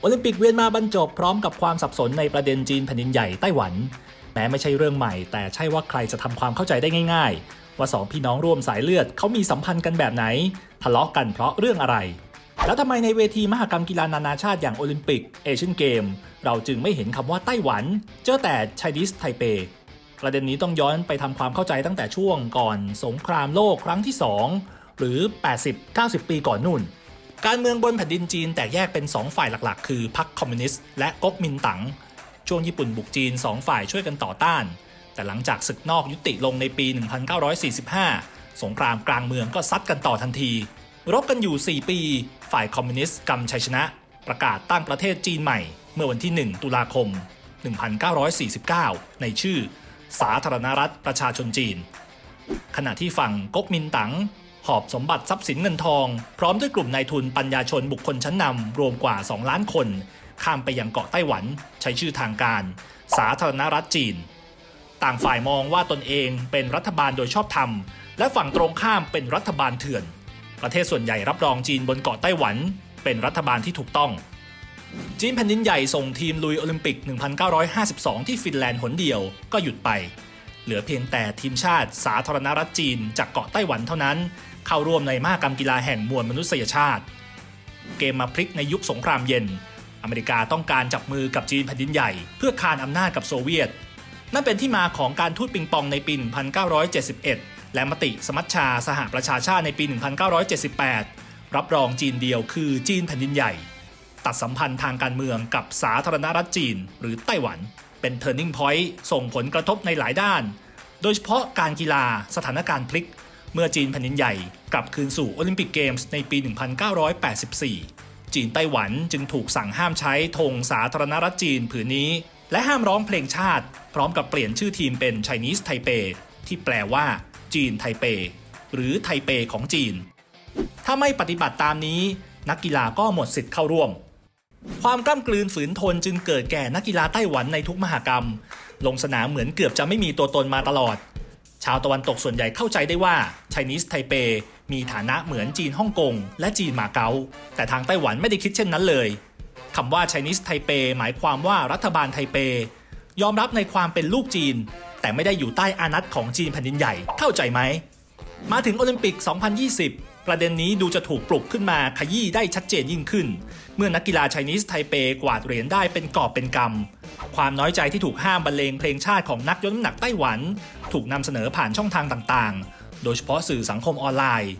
โอลิมปิกเวียนมาบรรจบพร้อมกับความสับสนในประเด็นจีนแผ่นดินใหญ่ไต้หวัน แม้ไม่ใช่เรื่องใหม่ แต่ใช่ว่าใครจะทำความเข้าใจได้ง่าย ๆ ว่าสองพี่น้องร่วมสายเลือดเขามีสัมพันธ์กันแบบไหน ทะเลาะกันเพราะเรื่องอะไร แล้วทำไมในเวทีมหกรรมกีฬานานาชาติอย่างโอลิมปิกเอเชียนเกมเราจึงไม่เห็นคำว่าไต้หวัน เจอแต่ไชนีสไทเปประเด็นนี้ต้องย้อนไปทำความเข้าใจตั้งแต่ช่วงก่อนสงครามโลกครั้งที่ 2 หรือ 80-90 ปีก่อนนู่น การเมืองบนแผ่นดินจีนแตกแยกเป็น 2 ฝ่ายหลักๆ คือพรรคคอมมิวนิสต์และก๊กมินตั๋งช่วงญี่ปุ่นบุกจีน 2 ฝ่ายช่วยกันต่อต้าน แต่หลังจากศึกนอกยุติลงในปี 1945 สงครามกลางเมืองก็ซัดกันต่อทันที รบกันอยู่ 4 ปี ฝ่ายคอมมิวนิสต์กำชัยชนะ ประกาศตั้งประเทศจีนใหม่ เมื่อวันที่ 1 ตุลาคม 1949 ในชื่อ สาธารณรัฐประชาชนจีน ขณะที่ฝั่งก๊กมินตั๋ง หอบสมบัติทรัพย์สินเงินทอง พร้อมด้วยกลุ่มนายทุนปัญญาชนบุคคลชั้นนำรวมกว่า 2 ล้านคน ข้ามไปยังเกาะไต้หวัน ใช้ชื่อทางการ สาธารณรัฐจีน ต่างฝ่ายมองว่าตนเองเป็นรัฐบาลโดยชอบธรรม และฝั่งตรงข้ามเป็นรัฐบาลเถื่อน ประเทศส่วนใหญ่รับรองจีนบนเกาะไต้หวัน เป็นรัฐบาลที่ถูกต้องจีนแผ่นดินใหญ่ส่งทีมลุยโอลิมปิก 1952 ที่ฟินแลนด์หนเดียวก็หยุดไป เหลือเพียงแต่ทีมชาติสาธารณรัฐจีนจากเกาะไต้หวันเท่านั้น เข้าร่วมในมหกรรมกีฬาแห่งมวลมนุษยชาติ เกมมาพลิกในยุคสงครามเย็น อเมริกาต้องการจับมือกับจีนแผ่นดินใหญ่ เพื่อคานอำนาจกับโซเวียต นั่นเป็นที่มาของการทูตปิงปองในปี 1971 และมติสมัชชาสหประชาชาติในปี 1978 รับรองจีนเดียวคือจีนแผ่นดินใหญ่ ตัดสัมพันธ์ทางการเมืองกับสาธารณรัฐจีน หรือไต้หวัน เป็น turning point ส่งผลกระทบในหลายด้าน โดยเฉพาะการกีฬาสถานการณ์พลิก มื่อจีนแผ่นดินใหญ่กลับคืนสู่โอลิมปิกเกมส์ในปี 1984 จีนไต้หวันจึงถูกสั่งห้ามใช้ธงสาธารณรัฐจีนผืนนี้ และห้ามร้องเพลงชาติ พร้อมกับเปลี่ยนชื่อทีมเป็น Chinese Taipei ที่แปลว่า จีนไทเป หรือไทเปของจีน ถ้าไม่ปฏิบัติตามนี้นักกีฬาก็หมดสิทธิ์เข้าร่วม ความกล้ำกลืนฝืนทนจึงเกิดแก่นักกีฬาไต้หวันในทุกมหากรรม ลงสนามเหมือนเกือบจะไม่มีตัวตนมาตลอด ชาวตะวันตกส่วนใหญ่เข้าใจได้ว่า Chinese Taipei มีฐานะเหมือนจีนฮ่องกงและจีนมาเก๊าแต่ทางไต้หวันไม่ได้คิดเช่นนั้นเลยคำว่า Chinese Taipei หมายความว่ารัฐบาลไทเป ยอมรับในความเป็นลูกจีน แต่ไม่ได้อยู่ใต้อานัตของจีนแผ่นดินใหญ่เข้าใจไหม มาถึงโอลิมปิก 2020 ประเด็นนี้ดูจะถูกปลุกขึ้นมาขยี้ได้ชัดเจนยิ่งขึ้น เมื่อนักกีฬาไชนีสไทเปกวาดเหรียญได้เป็นกอบเป็นกำความน้อยใจที่ถูกห้ามบรรเลงเพลงชาติของนักยกน้ำหนักไต้หวัน ถูกนำเสนอผ่านช่องทางต่างๆ โดยเฉพาะสื่อสังคมออนไลน์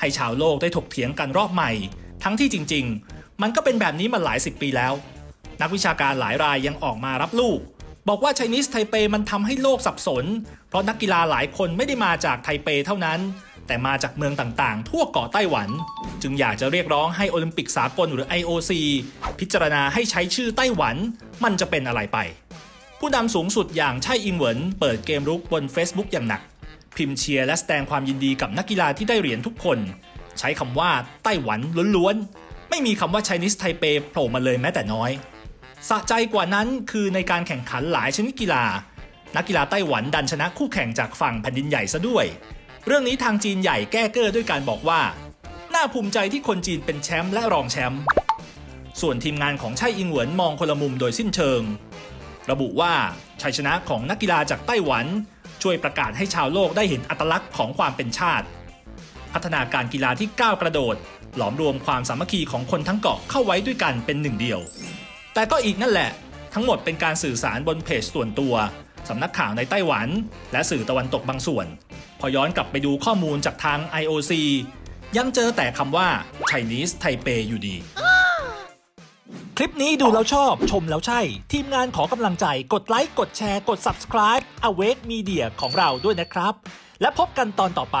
ให้ชาวโลกได้ถกเถียงกันรอบใหม่ ทั้งที่จริง ๆ มันก็เป็นแบบนี้มาหลายสิบปีแล้ว นักวิชาการหลายรายยังออกมารับลูก บอกว่าไชนีสไทเปมันทำให้โลกสับสน เพราะนักกีฬาหลายคนไม่ได้มาจากไทเปเท่านั้น แต่มาจากเมืองต่างๆ ทั่วเกาะไต้หวัน จึงอยากจะเรียกร้องให้โอลิมปิกสากลหรือ IOC พิจารณาให้ใช้ชื่อไต้หวัน มันจะเป็นอะไรไป ผู้นำสูงสุดอย่างไช่อิงเหวินเปิดเกมรุกบน Facebook อย่างหนัก พิมพ์เชียร์และแสดงความยินดีกับนักกีฬาที่ได้เหรียญทุกคน ใช้คำว่าไต้หวันล้วนๆ ไม่มีคำว่า Chinese Taipei โผล่มาเลยแม้แต่น้อย สะใจกว่านั้นคือในการแข่งขันหลายชนิดกีฬา นักกีฬาไต้หวันดันชนะคู่แข่งจากฝั่งแผ่นดินใหญ่ซะด้วย เรื่องนี้ทางจีนใหญ่แก้เก้อด้วยการบอกว่า น่าภูมิใจที่คนจีนเป็นแชมป์และรองแชมป์ส่วนทีมงานของไช่อิงเหวินมองคนละมุมโดยสิ้นเชิง ระบุว่าชัยชนะของนักกีฬาจากไต้หวัน ช่วยประกาศให้ชาวโลกได้เห็นอัตลักษณ์ของความเป็นชาติ พัฒนาการกีฬาที่ก้าวกระโดด หลอมรวมความสามัคคีของคนทั้งเกาะเข้าไว้ด้วยกันเป็นหนึ่งเดียว แต่ก็อีกนั่นแหละ ทั้งหมดเป็นการสื่อสารบนเพจส่วนตัวสำนักข่าวในไต้หวัน และสื่อตะวันตกบางส่วน พอย้อนกลับไปดูข้อมูลจากทาง IOC ยังเจอแต่คำว่า Chinese Taipei อยู่ดี คลิปนี้ดูแล้วชอบ ชมแล้วใช่ ทีมงานขอกำลังใจกดไลค์ กดแชร์ กด subscribe Awake Media ของเราด้วยนะครับ และพบกันตอนต่อไป